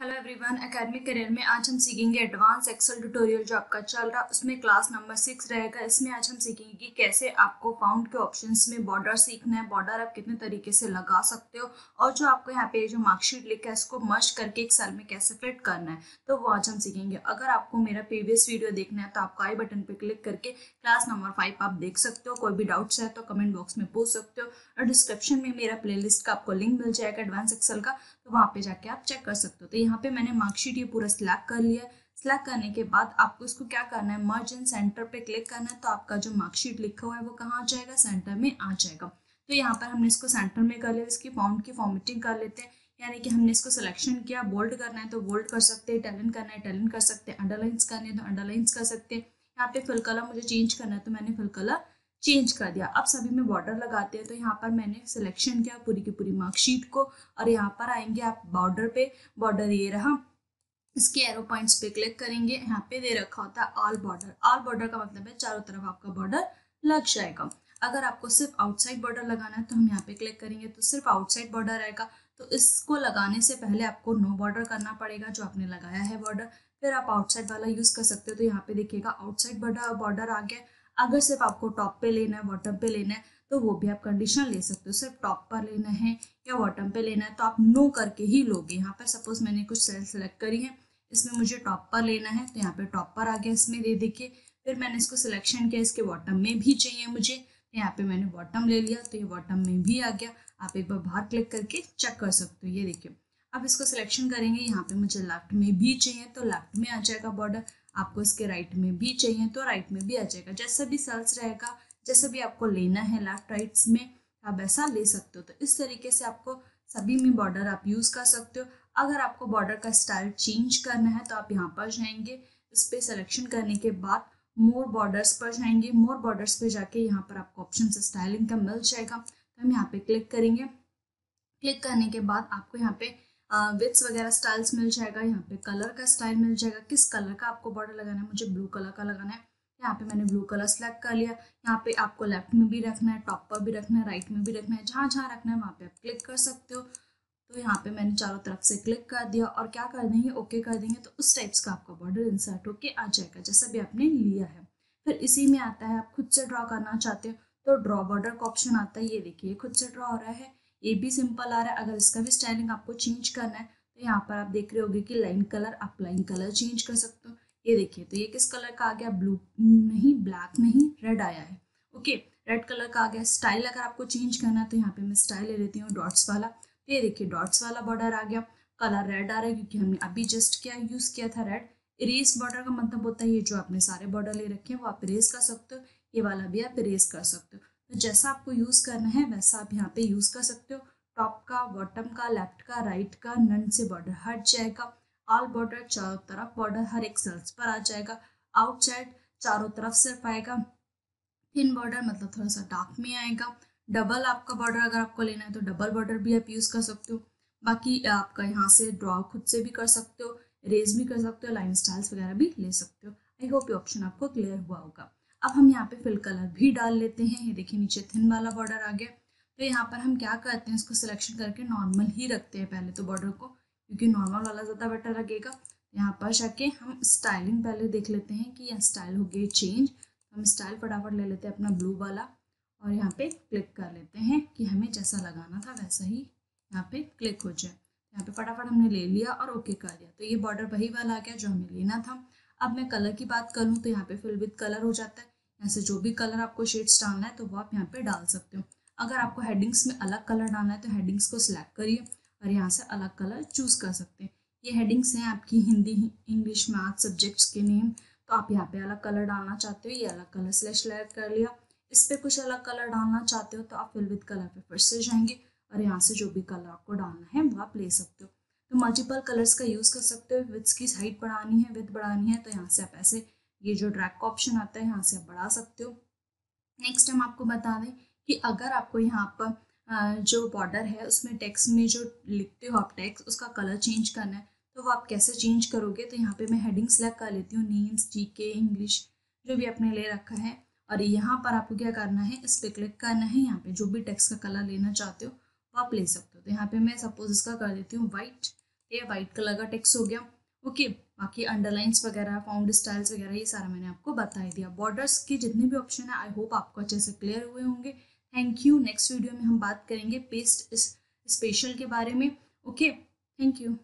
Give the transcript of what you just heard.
Hello everyone academic career में आज हम सीखेंगे एडवांस एक्सेल ट्यूटोरियल जो आपका चल रहा, उसमें क्लास नंबर सिक्स रहेगा। इसमें आज हम सीखेंगे कि कैसे आपको फाउंड के ऑप्शंस में बॉर्डर सीखना है। बॉर्डर आप कितने तरीके से लगा सकते हो और जो आपको यहाँ पे जो मार्कशीट लिखा है, इसको मर्ज करके एक सेल में कैसे फिट करना है। तो वो आज हम सीखेंगे। अगर आपको मेरा प्रीवियस वीडियो देखना है तो आपको आई बटन पर क्लिक करके क्लास नंबर फाइव आप देख सकते हो। कोई भी डाउट्स है तो कमेंट बॉक्स में पूछ सकते हो। और डिस्क्रिप्शन में मेरा प्ले का आपको लिंक मिल जाएगा एडवांस एक्सेल का। तो वहाँ पे जाके आप चेक कर सकते हो। तो यहाँ पे मैंने मार्कशीट ये पूरा सिलेक्ट कर लिया सिलेक्ट करने के बाद आपको इसको क्या करना है? मर्ज इन सेंटर पे क्लिक करना है तो आपका जो मार्कशीट लिखा हुआ है वो कहाँ आ जाएगा? सेंटर में आ जाएगा। तो यहाँ पर हमने इसको सेंटर में कर लिया, इसकी फाउंड की फॉर्मेटिंग कर लेते हैं। यानी कि हमने इसको सिलेक्शन किया बोल्ड करना है तो बोल्ड कर सकते हैं टैलेंट करना है टैलेंट कर सकते हैं अंडरलाइंस करने है तो अंडरलाइंस कर सकते हैं। यहाँ पे फिल कलर मुझे चेंज करना है तो मैंने फिल कलर चेंज कर दिया। अब सभी में बॉर्डर लगाते हैं तो यहाँ पर मैंने सिलेक्शन किया पूरी की पूरी मार्कशीट को और यहाँ पर आएँगे आप बॉर्डर पे। बॉर्डर ये रहा। इसके एरो पॉइंट्स पे क्लिक करेंगे। यहाँ पे दे रखा होता है ऑल बॉर्डर ऑल बॉर्डर का मतलब है चारों तरफ़ आपका बॉर्डर लग जाएगा। अगर आपको सिर्फ़ आउटसाइड बॉर्डर लगाना है तो हम यहाँ पे क्लिक करेंगे तो सिर्फ़ आउटसाइड बॉर्डर आएगा तो इसको लगाने से पहले आपको नो बॉर्डर करना पड़ेगा, जो आपने लगाया है बॉर्डर फिर आप आउटसाइड वाला यूज़ कर सकते हो तो यहाँ पे देखिएगा आउटसाइड बॉर्डर बॉर्डर आ गया। अगर सिर्फ़ आपको टॉप पे लेना है बॉटम पे लेना है तो वो भी आप कंडीशन ले सकते हो। सिर्फ़ टॉप पर लेना है या बॉटम पे लेना है तो आप नो करके ही लोगे। यहाँ पर सपोज़ मैंने कुछ सेल सेलेक्ट करी है, इसमें मुझे टॉप पर लेना है तो यहाँ पे टॉप पर आ गया इसमें, दे देखिए। फिर मैंने इसको सिलेक्शन किया, इसके बॉटम में भी चाहिए मुझे तो यहाँ पे मैंने बॉटम ले लिया तो ये बॉटम में भी आ गया। आप एक बार बाहर क्लिक करके चेक कर सकते हो, ये देखिए। अब इसको सिलेक्शन करेंगे, यहाँ पे मुझे लेफ़्ट में भी चाहिए तो लेफ़्ट में आ जाएगा बॉर्डर आपको इसके राइट में भी चाहिए तो राइट में भी आ जाएगा। जैसा भी सेल्स रहेगा, जैसे भी आपको लेना है लेफ़्ट राइट्स में, आप ऐसा ले सकते हो। तो इस तरीके से आपको सभी में बॉर्डर आप यूज़ कर सकते हो। अगर आपको बॉर्डर का स्टाइल चेंज करना है तो आप यहाँ पर जाएँगे। इस पर सिलेक्शन करने के बाद मोर बॉर्डर्स पर जाएँगे। मोर बॉर्डर्स पे जाके यहाँ पर आपको ऑप्शन स्टाइलिंग का मिल जाएगा। तो हम यहाँ पे क्लिक करेंगे। क्लिक करने के बाद आपको यहाँ पे विथ्स वगैरह स्टाइल्स मिल जाएगा, यहाँ पे कलर का स्टाइल मिल जाएगा। किस कलर का आपको बॉर्डर लगाना है? मुझे ब्लू कलर का लगाना है। यहाँ पे मैंने ब्लू कलर सेलेक्ट कर लिया। यहाँ पे आपको लेफ़्ट में भी रखना है टॉप पर भी रखना है राइट में भी रखना है। जहाँ जहाँ रखना है, वहाँ पे आप क्लिक कर सकते हो। तो यहाँ पे मैंने चारों तरफ़ से क्लिक कर दिया और क्या कर देंगे? ओके कर देंगे। तो उस टाइप्स का आपका बॉर्डर इंसर्ट होके आ जाएगा, जैसा भी आपने लिया है। फिर इसी में आता है, आप खुद से ड्रॉ करना चाहते हो तो ड्रॉ बॉर्डर का ऑप्शन आता है। ये देखिए खुद से ड्रॉ हो रहा है। ये भी सिंपल आ रहा है। अगर इसका भी स्टाइलिंग आपको चेंज करना है तो यहाँ पर आप देख रहे होगे कि लाइन कलर आप लाइन कलर चेंज कर सकते हो। ये देखिए तो ये किस कलर का आ गया? ब्लू नहीं ब्लैक नहीं रेड आया है। ओके रेड कलर का आ गया। स्टाइल अगर आपको चेंज करना है तो यहाँ पे मैं स्टाइल ले लेती हूँ डॉट्स वाला। तो ये देखिए डॉट्स वाला बॉर्डर आ गया। कलर रेड आ रहा है, क्योंकि हमने अभी जस्ट क्या यूज़ किया था रेड इरेज बॉर्डर का मतलब होता है ये जो आपने सारे बॉर्डर ले रखे हैं, वो आप इरेज कर सकते हो। ये वाला भी आप इरेज कर सकते हो। जैसा आपको यूज़ करना है, वैसा आप यहाँ पे यूज़ कर सकते हो। टॉप का बॉटम का लेफ़्ट का राइट का नन से बॉर्डर हट जाएगा। ऑल बॉर्डर चारों तरफ़ बॉर्डर हर एक सेल्स पर आ जाएगा। आउट आउटसाइड चारों तरफ़ सिर्फ़ आएगा। थिन बॉर्डर मतलब थोड़ा सा डार्क में आएगा। डबल आपका बॉर्डर अगर आपको लेना है तो डबल बॉर्डर भी आप यूज़ कर सकते हो। बाकी आपका यहाँ से ड्रॉ खुद से भी कर सकते हो रेज भी कर सकते हो लाइन स्टाइल्स वगैरह भी ले सकते हो। आई होप ये ऑप्शन आपको क्लियर हुआ होगा। अब हम यहाँ पे फिल कलर भी डाल लेते हैं। ये देखिए नीचे थिन वाला बॉर्डर आ गया। तो यहाँ पर हम क्या करते हैं, इसको सिलेक्शन करके नॉर्मल ही रखते हैं पहले तो बॉर्डर को, क्योंकि नॉर्मल वाला ज़्यादा बेटर लगेगा। यहाँ पर जाके हम स्टाइलिंग पहले देख लेते हैं कि यह स्टाइल हो गई चेंज हम स्टाइल फटाफट ले लेते हैं अपना ब्लू वाला और यहाँ पे क्लिक कर लेते हैं कि हमें जैसा लगाना था वैसा ही यहाँ पे क्लिक हो जाए। यहाँ पे फटाफट हमने ले लिया और ओके कर दिया तो ये बॉर्डर वही वाला आ गया जो हमें लेना था। अब मैं कलर की बात करूँ तो यहाँ पे फिल विथ कलर हो जाता है। यहाँ से जो भी कलर आपको शेड्स डालना है तो वो आप यहाँ पे डाल सकते हो। अगर आपको हेडिंग्स में अलग कलर डालना है तो हेडिंग्स को सिलेक्ट करिए और यहाँ से अलग कलर चूज़ कर सकते हैं। ये हेडिंग्स हैं आपकी हिंदी इंग्लिश मैथ सब्जेक्ट्स के नेम तो आप यहाँ पे अलग कलर डालना चाहते हो, ये अलग कलर सेलेक्ट कर लिया। इस पर कुछ अलग कलर डालना चाहते हो तो आप फिल विद कलर पे फिर से जाएँगे और यहाँ से जो भी कलर आपको डालना है, वो आप ले सकते हो। तो मल्टीपल कलर्स का यूज़ कर सकते हो विथ्स की हाइट बढ़ानी है विथ बढ़ानी है तो यहाँ से आप ऐसे ये जो ड्रैग का ऑप्शन आता है, यहाँ से आप बढ़ा सकते हो। नेक्स्ट हम आपको बता दें कि अगर आपको यहाँ पर जो बॉर्डर है, उसमें टेक्स्ट में जो लिखते हो आप टेक्स्ट उसका कलर चेंज करना है तो वो आप कैसे चेंज करोगे? तो यहाँ पे मैं हेडिंग सेलेक्ट कर लेती हूँ नेम्स जी के इंग्लिश जो भी आपने ले रखा है। और यहाँ पर आपको क्या करना है, इस पर क्लिक करना है, यहाँ पे जो भी टेक्स्ट का कलर लेना चाहते हो, वो आप ले सकते हो। तो यहाँ पे मैं सपोज़ इसका कर देती हूँ वाइट ये वाइट कलर का टेक्स्ट हो गया। ओके बाकी अंडरलाइंस वगैरह फाउंड स्टाइल्स वगैरह, ये सारा मैंने आपको बता दिया। बॉर्डर्स के जितने भी ऑप्शन है आई होप आपको अच्छे से क्लियर हुए होंगे। थैंक यू नेक्स्ट वीडियो में हम बात करेंगे पेस्ट स्पेशल के बारे में। Okay thank you